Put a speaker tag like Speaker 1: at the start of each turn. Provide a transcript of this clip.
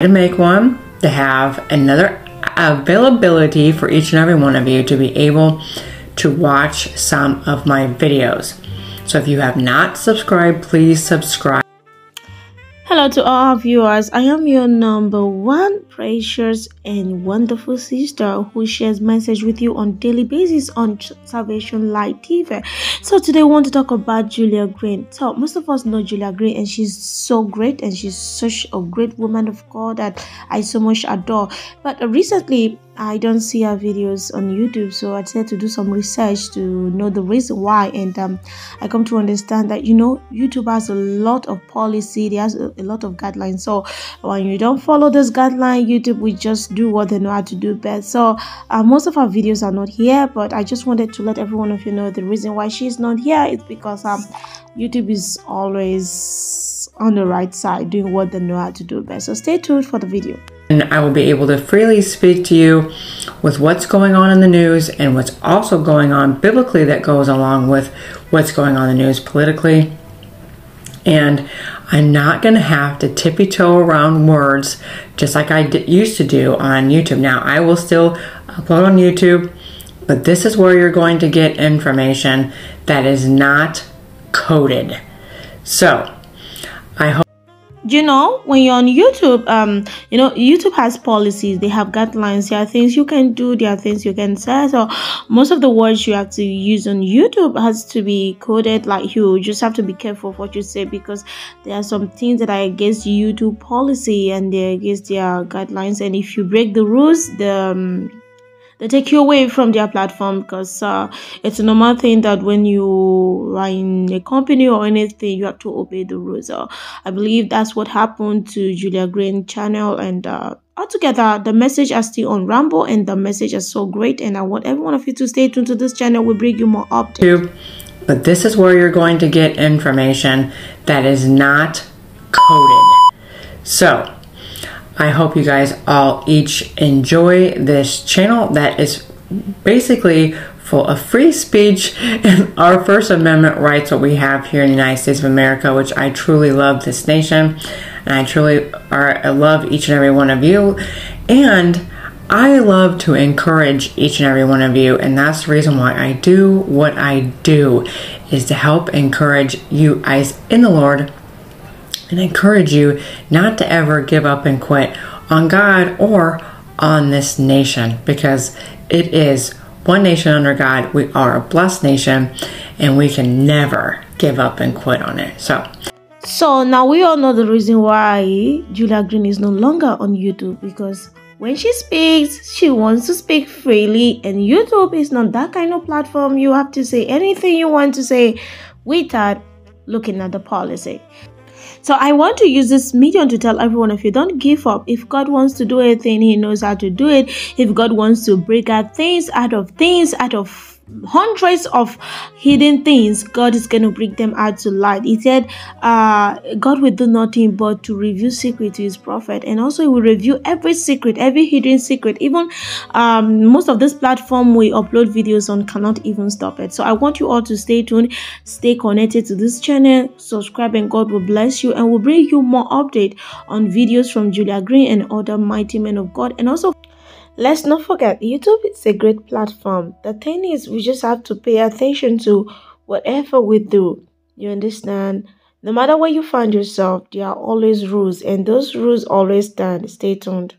Speaker 1: to make one to have another availability for each and every one of you to be able to watch some of my videos. So if you have not subscribed, please subscribe.
Speaker 2: Hello to all our viewers. I am your number one precious and wonderful sister who shares message with you on daily basis on Salvation Light TV. So today I want to talk about Julia Green. So most of us know Julia Green and she's so great and she's such a great woman of God that I so much adore. But recently I don't see her videos on YouTube, so I decided to do some research to know the reason why. And um, I come to understand that you know YouTube has a lot of policy, it has a, a lot of guidelines. So when you don't follow this guideline, YouTube will just do what they know how to do best. So uh, most of our videos are not here, but I just wanted to let every one of you know the reason why she's not here it's because um YouTube is always on the right side doing what they know how to do best. So stay tuned for the video
Speaker 1: and I will be able to freely speak to you with what's going on in the news and what's also going on biblically that goes along with what's going on in the news politically. And I'm not going to have to tippy toe around words just like I used to do on YouTube. Now, I will still upload on YouTube, but this is where you're going to get information that is not coded. So, I hope
Speaker 2: you know when you're on youtube um you know youtube has policies. They have guidelines. There are things you can do. There are things you can say. So most of the words you have to use on youtube has to be coded like you just have to be careful of what you say because there are some things that are against youtube policy and they're against their guidelines. And if you break the rules the um, they take you away from their platform because uh, it's a normal thing that when you are in a company or anything you have to obey the rules. Uh, i believe that's what happened to julia green channel and uh, altogether the message are still on Rumble and the message is so great and i want every one of you to stay tuned to this channel. We bring you more updates.
Speaker 1: But this is where you're going to get information that is not coded. So I hope you guys all each enjoy this channel that is basically full of free speech and our First Amendment rights, what we have here in the United States of America, which I truly love this nation. And I truly are, I love each and every one of you. And I love to encourage each and every one of you, and that's the reason why I do what I do is to help encourage you guys in the Lord and encourage you not to ever give up and quit on God or on this nation because it is one nation under God. We are a blessed nation and we can never give up and quit on it. So,
Speaker 2: so now we all know the reason why Julia Green is no longer on YouTube because when she speaks, she wants to speak freely, and YouTube is not that kind of platform. You have to say anything you want to say without looking at the policy. So I want to use this medium to tell everyone if you don't give up, if God wants to do a thing, He knows how to do it. If God wants to break out things out of things, out of hundreds of hidden things god is going to bring them out to light. He said uh, god will do nothing but to reveal secret to his prophet and also he will reveal every secret every hidden secret. Even um, most of this platform we upload videos on cannot even stop it. So i want you all to stay tuned stay connected to this channel subscribe and god will bless you and will bring you more update on videos from julia green and other mighty men of god. And also Let's not forget, YouTube is a great platform. The thing is, we just have to pay attention to whatever we do. You understand? No matter where you find yourself, there are always rules, and those rules always stand. Stay tuned.